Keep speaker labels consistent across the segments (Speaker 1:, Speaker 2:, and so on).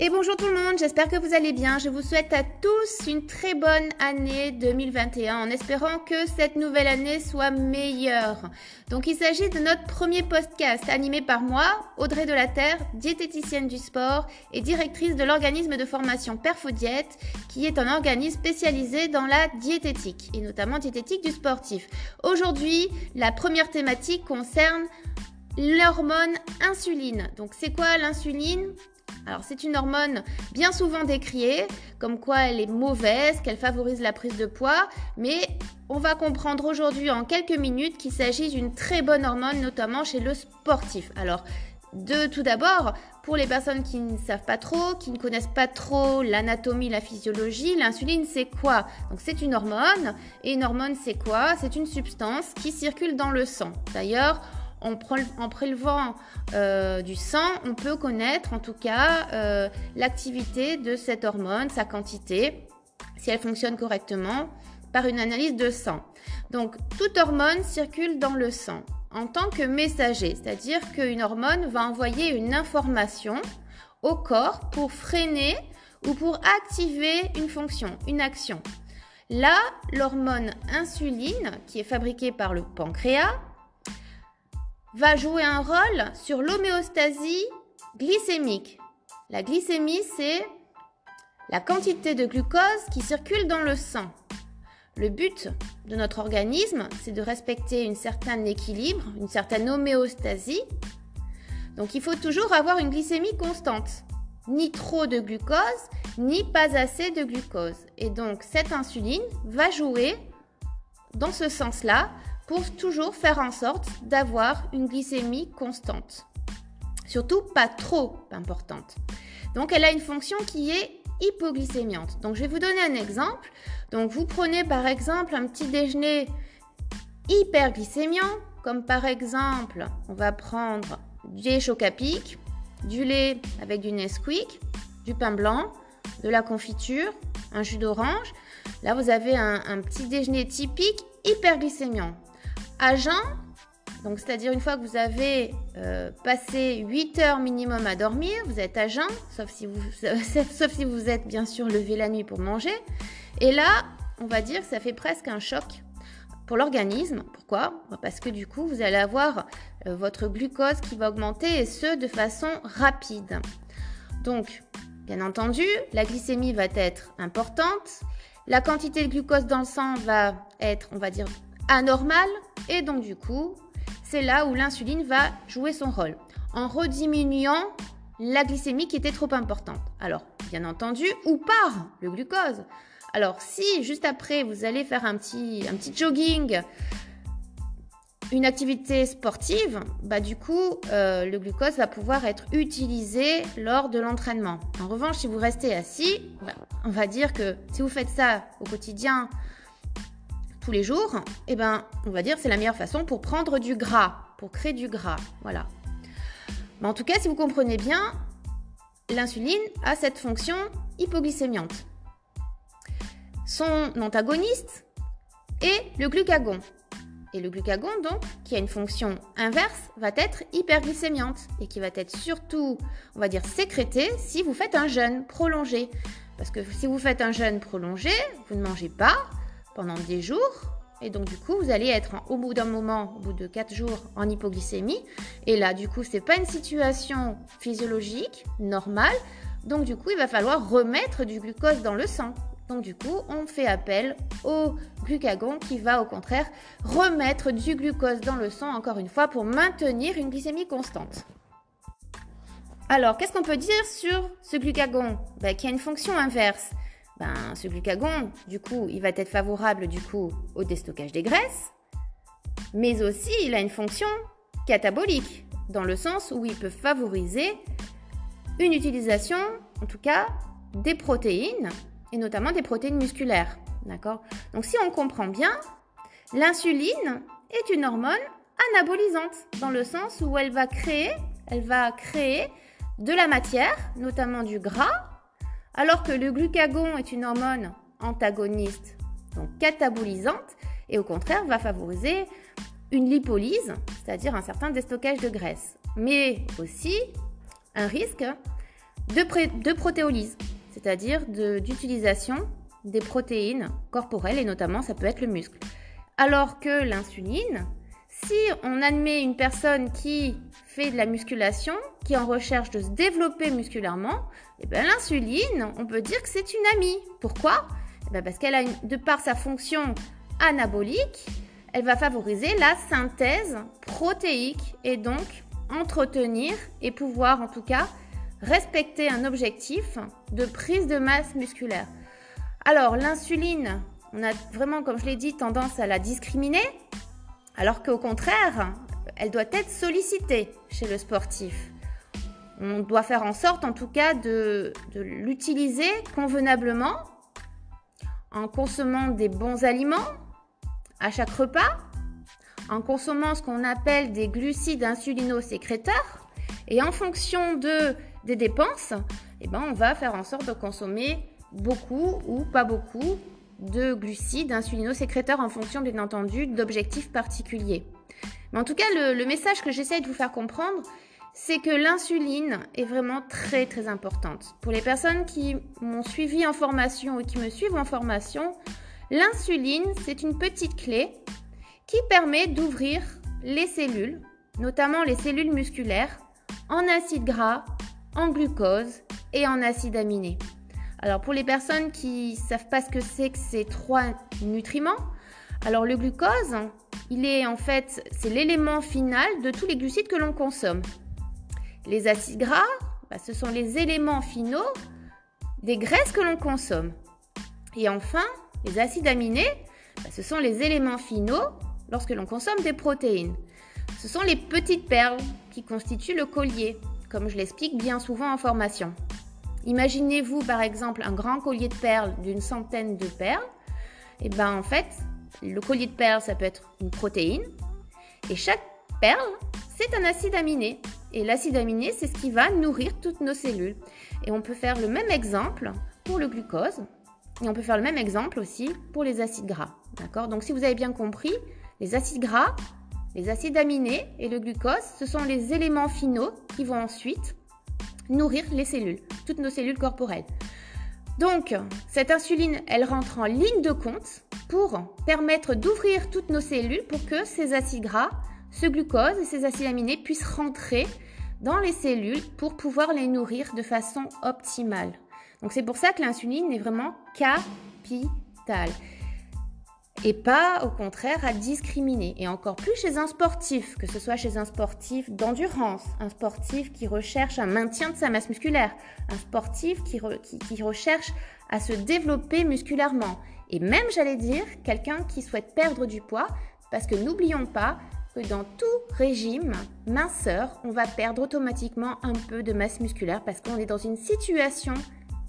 Speaker 1: Et bonjour tout le monde, j'espère que vous allez bien. Je vous souhaite à tous une très bonne année 2021 en espérant que cette nouvelle année soit meilleure. Donc il s'agit de notre premier podcast animé par moi, Audrey Delaterre, diététicienne du sport et directrice de l'organisme de formation Perfodiète qui est un organisme spécialisé dans la diététique et notamment diététique du sportif. Aujourd'hui, la première thématique concerne l'hormone insuline. Donc c'est quoi l'insuline? Alors c'est une hormone bien souvent décriée, comme quoi elle est mauvaise, qu'elle favorise la prise de poids, mais on va comprendre aujourd'hui en quelques minutes qu'il s'agit d'une très bonne hormone, notamment chez le sportif. Alors de tout d'abord, pour les personnes qui ne savent pas trop, qui ne connaissent pas trop l'anatomie, la physiologie, l'insuline c'est quoi? Donc c'est une hormone, et une hormone c'est quoi? C'est une substance qui circule dans le sang. D'ailleurs, en, prélevant euh, du sang, on peut connaître en tout cas euh, l'activité de cette hormone, sa quantité, si elle fonctionne correctement, par une analyse de sang. Donc toute hormone circule dans le sang en tant que messager, c'est-à-dire qu'une hormone va envoyer une information au corps pour freiner ou pour activer une fonction, une action. Là, l'hormone insuline, qui est fabriquée par le pancréas, va jouer un rôle sur l'homéostasie glycémique. La glycémie, c'est la quantité de glucose qui circule dans le sang. Le but de notre organisme, c'est de respecter un certain équilibre, une certaine homéostasie. Donc il faut toujours avoir une glycémie constante. Ni trop de glucose, ni pas assez de glucose. Et donc cette insuline va jouer dans ce sens-là pour toujours faire en sorte d'avoir une glycémie constante. Surtout pas trop importante. Donc elle a une fonction qui est hypoglycémiante. Donc je vais vous donner un exemple. Donc vous prenez par exemple un petit déjeuner hyperglycémiant, comme par exemple on va prendre du lait chocapic, du lait avec du Nesquik, du pain blanc, de la confiture, un jus d'orange. Là vous avez un, un petit déjeuner typique hyperglycémiant à jeun, donc c'est-à-dire une fois que vous avez euh, passé 8 heures minimum à dormir, vous êtes à jeun, sauf si vous, sauf si vous êtes bien sûr levé la nuit pour manger. Et là, on va dire que ça fait presque un choc pour l'organisme. Pourquoi? Parce que du coup, vous allez avoir euh, votre glucose qui va augmenter et ce de façon rapide. Donc, bien entendu, la glycémie va être importante. La quantité de glucose dans le sang va être, on va dire, anormale et donc du coup, c'est là où l'insuline va jouer son rôle en rediminuant la glycémie qui était trop importante. Alors, bien entendu, ou par le glucose. Alors, si juste après vous allez faire un petit, un petit jogging, une activité sportive, bah du coup, euh, le glucose va pouvoir être utilisé lors de l'entraînement. En revanche, si vous restez assis, bah, on va dire que si vous faites ça au quotidien, les jours, et eh ben, on va dire c'est la meilleure façon pour prendre du gras, pour créer du gras. Voilà. Mais en tout cas, si vous comprenez bien, l'insuline a cette fonction hypoglycémiante. Son antagoniste est le glucagon. Et le glucagon, donc, qui a une fonction inverse, va être hyperglycémiante et qui va être surtout, on va dire, sécrété si vous faites un jeûne prolongé. Parce que si vous faites un jeûne prolongé, vous ne mangez pas, pendant des jours. Et donc, du coup, vous allez être au bout d'un moment, au bout de 4 jours, en hypoglycémie. Et là, du coup, c'est pas une situation physiologique normale. Donc, du coup, il va falloir remettre du glucose dans le sang. Donc, du coup, on fait appel au glucagon qui va, au contraire, remettre du glucose dans le sang, encore une fois, pour maintenir une glycémie constante. Alors, qu'est-ce qu'on peut dire sur ce glucagon? Ben, Qui a une fonction inverse ben, ce glucagon, du coup, il va être favorable du coup au déstockage des graisses, mais aussi il a une fonction catabolique, dans le sens où il peut favoriser une utilisation, en tout cas, des protéines, et notamment des protéines musculaires. D'accord? Donc si on comprend bien, l'insuline est une hormone anabolisante, dans le sens où elle va créer, elle va créer de la matière, notamment du gras, alors que le glucagon est une hormone antagoniste, donc catabolisante, et au contraire va favoriser une lipolyse, c'est-à-dire un certain déstockage de graisse, mais aussi un risque de, protéolyse, c'est-à-dire d'utilisation des protéines corporelles et notamment ça peut être le muscle. Alors que l'insuline, si on admet une personne qui fait de la musculation, qui est en recherche de se développer musculairement, eh ben, l'insuline, on peut dire que c'est une amie. Pourquoi? Eh ben, Parce qu'elle a, de par sa fonction anabolique, elle va favoriser la synthèse protéique et donc entretenir et pouvoir en tout cas respecter un objectif de prise de masse musculaire. Alors l'insuline, on a vraiment, comme je l'ai dit, tendance à la discriminer, alors qu'au contraire, elle doit être sollicitée chez le sportif. On doit faire en sorte en tout cas de, l'utiliser convenablement en consommant des bons aliments à chaque repas, en consommant ce qu'on appelle des glucides insulino-sécréteurs et en fonction de, des dépenses, eh ben, on va faire en sorte de consommer beaucoup ou pas beaucoup de glucides insulino-sécréteurs en fonction bien entendu d'objectifs particuliers. Mais en tout cas, le, message que j'essaye de vous faire comprendre, c'est que l'insuline est vraiment très très importante. Pour les personnes qui m'ont suivi en formation et qui me suivent en formation, l'insuline, c'est une petite clé qui permet d'ouvrir les cellules, notamment les cellules musculaires, en acide gras, en glucose et en acide aminé. Alors pour les personnes qui ne savent pas ce que c'est que ces trois nutriments, alors le glucose, il est en fait, c'est l'élément final de tous les glucides que l'on consomme. Les acides gras, bah, ce sont les éléments finaux des graisses que l'on consomme. Et enfin, les acides aminés, bah, ce sont les éléments finaux lorsque l'on consomme des protéines. Ce sont les petites perles qui constituent le collier, comme je l'explique bien souvent en formation. Imaginez-vous par exemple un grand collier de perles d'une centaine de perles. Et eh bien en fait, le collier de perles, ça peut être une protéine. Et chaque perle, c'est un acide aminé. Et l'acide aminé, c'est ce qui va nourrir toutes nos cellules. Et on peut faire le même exemple pour le glucose. Et on peut faire le même exemple aussi pour les acides gras. D'accord? Donc si vous avez bien compris, les acides gras, les acides aminés et le glucose, ce sont les éléments finaux qui vont ensuite nourrir les cellules, toutes nos cellules corporelles. Donc, cette insuline, elle rentre en ligne de compte pour permettre d'ouvrir toutes nos cellules pour que ces acides gras, ce glucose et ces acides aminés puissent rentrer dans les cellules pour pouvoir les nourrir de façon optimale. Donc c'est pour ça que l'insuline est vraiment capitale et pas au contraire à discriminer. Et encore plus chez un sportif, que ce soit chez un sportif d'endurance, un sportif qui recherche un maintien de sa masse musculaire, un sportif qui, qui, recherche à se développer musculairement. Et même, j'allais dire, quelqu'un qui souhaite perdre du poids, parce que n'oublions pas que dans tout régime minceur, on va perdre automatiquement un peu de masse musculaire parce qu'on est dans une situation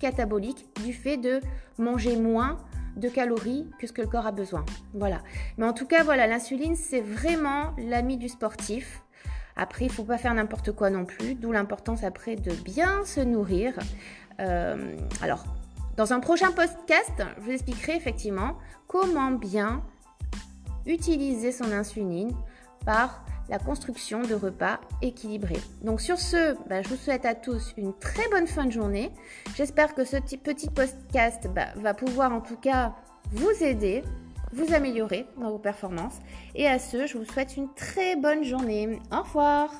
Speaker 1: catabolique du fait de manger moins de calories que ce que le corps a besoin. Voilà. Mais en tout cas, voilà, l'insuline, c'est vraiment l'ami du sportif. Après, il faut pas faire n'importe quoi non plus, d'où l'importance après de bien se nourrir. Euh, alors, dans un prochain podcast, je vous expliquerai effectivement comment bien utiliser son insuline par la construction de repas équilibrés. Donc sur ce, bah, je vous souhaite à tous une très bonne fin de journée. J'espère que ce petit podcast bah, va pouvoir en tout cas vous aider, vous améliorer dans vos performances. Et à ce, je vous souhaite une très bonne journée. Au revoir.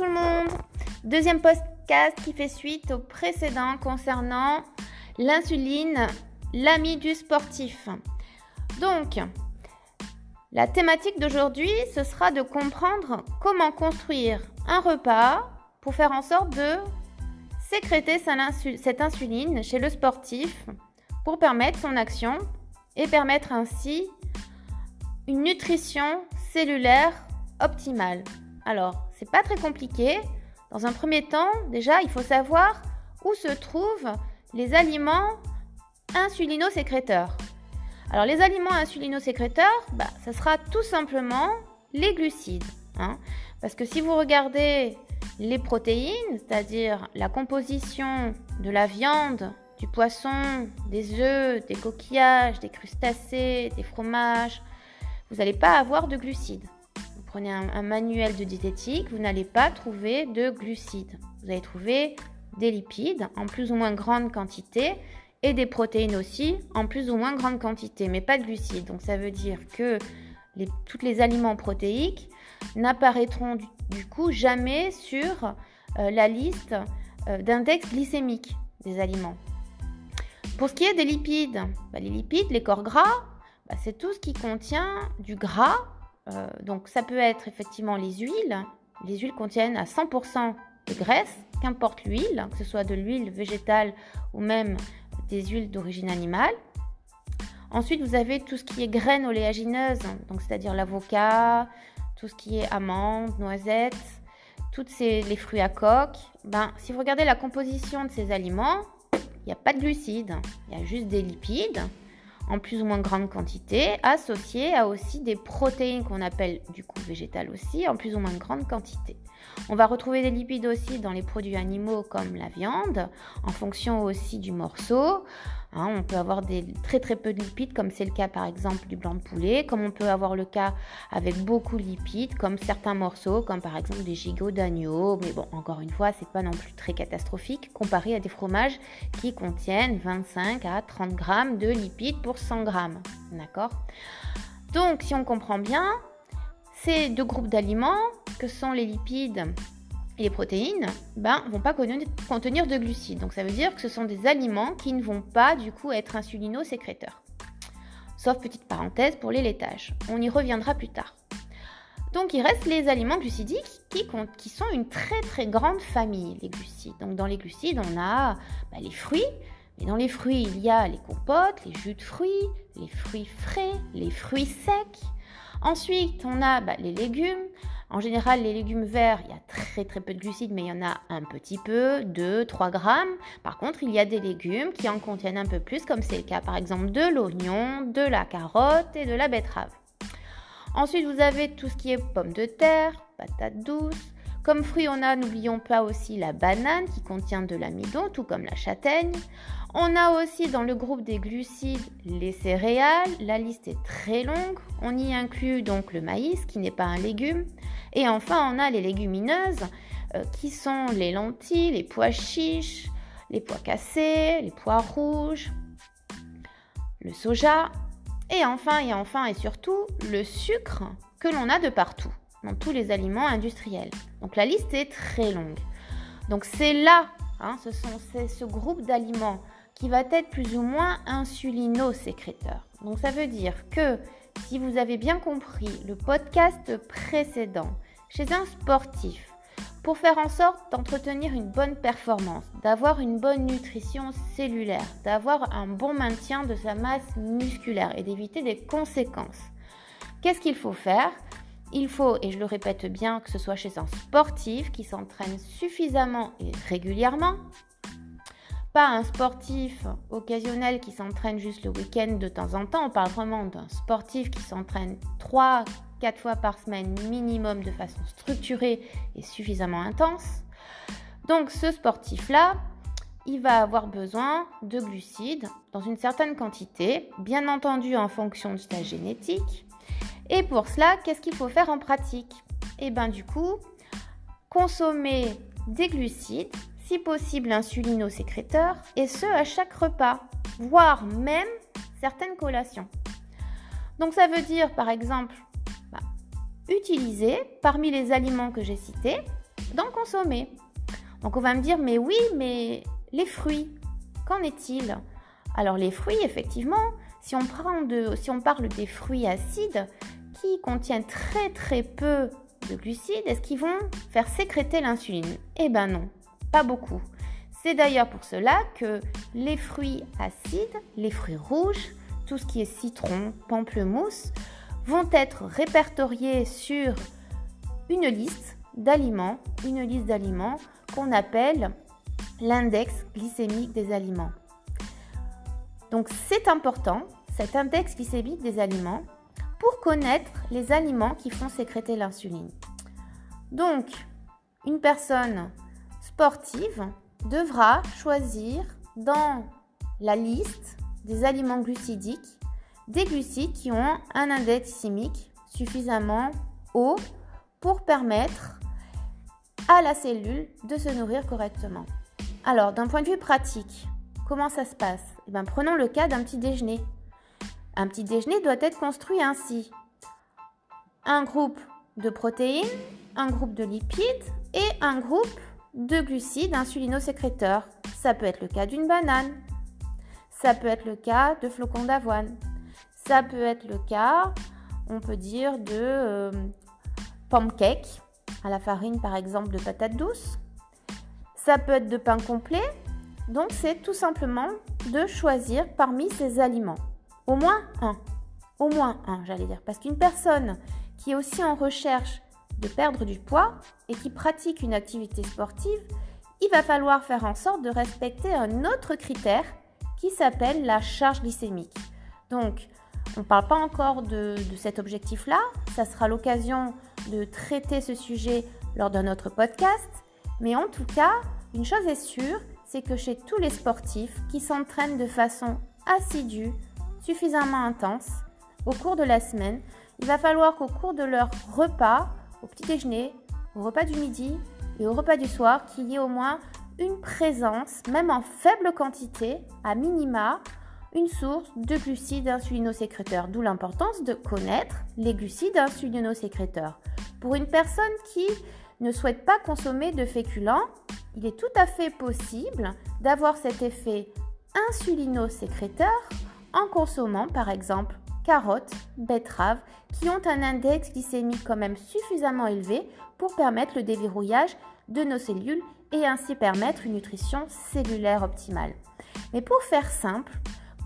Speaker 1: Tout le monde Deuxième podcast qui fait suite au précédent concernant l'insuline, l'ami du sportif. Donc, la thématique d'aujourd'hui, ce sera de comprendre comment construire un repas pour faire en sorte de sécréter cette insuline chez le sportif pour permettre son action et permettre ainsi une nutrition cellulaire optimale. Alors, c'est pas très compliqué. Dans un premier temps, déjà, il faut savoir où se trouvent les aliments insulino-sécréteurs. Alors, les aliments insulino-sécréteurs, bah, ça sera tout simplement les glucides. Hein. Parce que si vous regardez les protéines, c'est-à-dire la composition de la viande, du poisson, des œufs, des coquillages, des crustacés, des fromages, vous n'allez pas avoir de glucides. Prenez un, manuel de diététique, vous n'allez pas trouver de glucides. Vous allez trouver des lipides en plus ou moins grande quantité et des protéines aussi en plus ou moins grande quantité, mais pas de glucides. Donc ça veut dire que les, tous les aliments protéiques n'apparaîtront du, coup jamais sur euh, la liste euh, d'index glycémique des aliments. Pour ce qui est des lipides, bah, les lipides, les corps gras, bah, c'est tout ce qui contient du gras. Euh, donc ça peut être effectivement les huiles. Les huiles contiennent à 100% de graisse, qu'importe l'huile, que ce soit de l'huile végétale ou même des huiles d'origine animale. Ensuite, vous avez tout ce qui est graines oléagineuses, donc c'est-à-dire l'avocat, tout ce qui est amandes, noisettes, tous les fruits à coque. Ben, si vous regardez la composition de ces aliments, il n'y a pas de glucides, il y a juste des lipides en plus ou moins grande quantité, associés à aussi des protéines qu'on appelle du coup végétales aussi, en plus ou moins grande quantité. On va retrouver des lipides aussi dans les produits animaux comme la viande, en fonction aussi du morceau. Hein, on peut avoir très très peu de lipides, comme c'est le cas par exemple du blanc de poulet, comme on peut avoir le cas avec beaucoup de lipides, comme certains morceaux, comme par exemple des gigots d'agneau. Mais bon, encore une fois, c'est pas non plus très catastrophique comparé à des fromages qui contiennent 25 à 30 grammes de lipides pour 100 grammes. D'accord? Donc, si on comprend bien, ces deux groupes d'aliments, que sont les lipides? Les protéines, ben, vont pas contenir de glucides. Donc ça veut dire que ce sont des aliments qui ne vont pas du coup être insulino-sécréteurs. Sauf petite parenthèse pour les laitages. On y reviendra plus tard. Donc il reste les aliments glucidiques qui, qui sont une très très grande famille, les glucides. Donc dans les glucides, on a bah, les fruits. Et dans les fruits, il y a les compotes, les jus de fruits, les fruits frais, les fruits secs. Ensuite, on a bah, les légumes. En général, les légumes verts, il y a très très peu de glucides, mais il y en a un petit peu, 2-3 grammes. Par contre, il y a des légumes qui en contiennent un peu plus, comme c'est le cas par exemple de l'oignon, de la carotte et de la betterave. Ensuite, vous avez tout ce qui est pommes de terre, patates douces. Comme fruits, on a, n'oublions pas aussi la banane qui contient de l'amidon, tout comme la châtaigne. On a aussi dans le groupe des glucides les céréales. La liste est très longue. On y inclut donc le maïs qui n'est pas un légume. Et enfin, on a les légumineuses euh, qui sont les lentilles, les pois chiches, les pois cassés, les pois rouges, le soja. Et enfin, et enfin, et surtout, le sucre que l'on a de partout dans tous les aliments industriels. Donc la liste est très longue. Donc c'est là, hein, ce sont ce groupe d'aliments qui va être plus ou moins insulino-sécréteur. Donc ça veut dire que si vous avez bien compris le podcast précédent, chez un sportif, pour faire en sorte d'entretenir une bonne performance, d'avoir une bonne nutrition cellulaire, d'avoir un bon maintien de sa masse musculaire et d'éviter des conséquences, qu'est-ce qu'il faut faire? Il faut, et je le répète bien, que ce soit chez un sportif qui s'entraîne suffisamment et régulièrement, pas un sportif occasionnel qui s'entraîne juste le week-end de temps en temps. On parle vraiment d'un sportif qui s'entraîne 3-4 fois par semaine minimum de façon structurée et suffisamment intense. Donc ce sportif-là, il va avoir besoin de glucides dans une certaine quantité, bien entendu en fonction de sa génétique. Et pour cela, qu'est-ce qu'il faut faire en pratique? Eh bien du coup, consommer des glucides si possible insulino-sécréteurs, et ce à chaque repas, voire même certaines collations. Donc ça veut dire par exemple bah, utiliser parmi les aliments que j'ai cités, d'en consommer. Donc on va me dire mais oui, mais les fruits, qu'en est-il? Alors les fruits, effectivement, si on parle des fruits acides qui contiennent très très peu de glucides, est-ce qu'ils vont faire sécréter l'insuline? Eh ben non, pas beaucoup. C'est d'ailleurs pour cela que les fruits acides, les fruits rouges, tout ce qui est citron, pamplemousse, vont être répertoriés sur une liste d'aliments, une liste d'aliments qu'on appelle l'index glycémique des aliments. Donc c'est important, cet index glycémique des aliments, pour connaître les aliments qui font sécréter l'insuline. Donc, une personne sportive devra choisir dans la liste des aliments glucidiques, des glucides qui ont un index glycémique suffisamment haut pour permettre à la cellule de se nourrir correctement. Alors, d'un point de vue pratique, comment ça se passe? Eh bien, Prenons le cas d'un petit déjeuner. Un petit déjeuner doit être construit ainsi. Un groupe de protéines, un groupe de lipides et un groupe de glucides insulinosécréteurs. Ça peut être le cas d'une banane. Ça peut être le cas de flocons d'avoine. Ça peut être le cas, on peut dire, de euh, pancakes à la farine, par exemple, de patates douces. Ça peut être de pain complet. Donc, c'est tout simplement de choisir parmi ces aliments. Au moins un. Au moins un, j'allais dire. Parce qu'une personne qui est aussi en recherche de perdre du poids et qui pratique une activité sportive, il va falloir faire en sorte de respecter un autre critère qui s'appelle la charge glycémique. Donc, on ne parle pas encore de, de cet objectif-là. Ça sera l'occasion de traiter ce sujet lors d'un autre podcast. Mais en tout cas, une chose est sûre, c'est que chez tous les sportifs qui s'entraînent de façon assidue, suffisamment intense, au cours de la semaine, il va falloir qu'au cours de leur repas, au petit déjeuner, au repas du midi et au repas du soir, qu'il y ait au moins une présence, même en faible quantité, à minima, une source de glucides insulinosécréteurs, d'où l'importance de connaître les glucides insulinosécréteurs. Pour une personne qui ne souhaite pas consommer de féculents, il est tout à fait possible d'avoir cet effet insulinosécréteur en consommant par exemple carottes, betteraves, qui ont un index glycémique quand même suffisamment élevé pour permettre le déverrouillage de nos cellules et ainsi permettre une nutrition cellulaire optimale. Mais pour faire simple,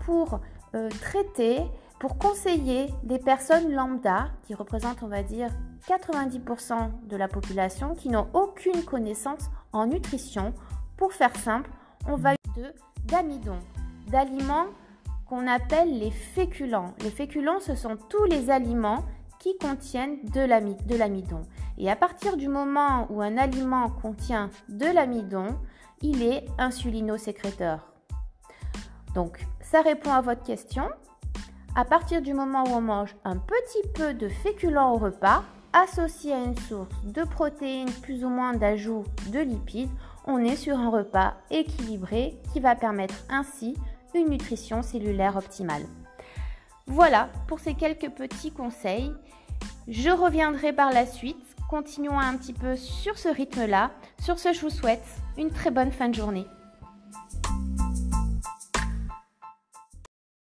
Speaker 1: pour euh, traiter, pour conseiller des personnes lambda, qui représentent on va dire 90% de la population, qui n'ont aucune connaissance en nutrition, pour faire simple, on va de d'amidon, d'aliments qu'on appelle les féculents. Les féculents, ce sont tous les aliments qui contiennent de l'amidon. Et à partir du moment où un aliment contient de l'amidon, il est insulinosécréteur. Donc, ça répond à votre question. À partir du moment où on mange un petit peu de féculents au repas, associé à une source de protéines plus ou moins d'ajout de lipides, on est sur un repas équilibré qui va permettre ainsi nutrition cellulaire optimale. Voilà pour ces quelques petits conseils. Je reviendrai par la suite. Continuons un petit peu sur ce rythme-là. Sur ce, je vous souhaite une très bonne fin de journée.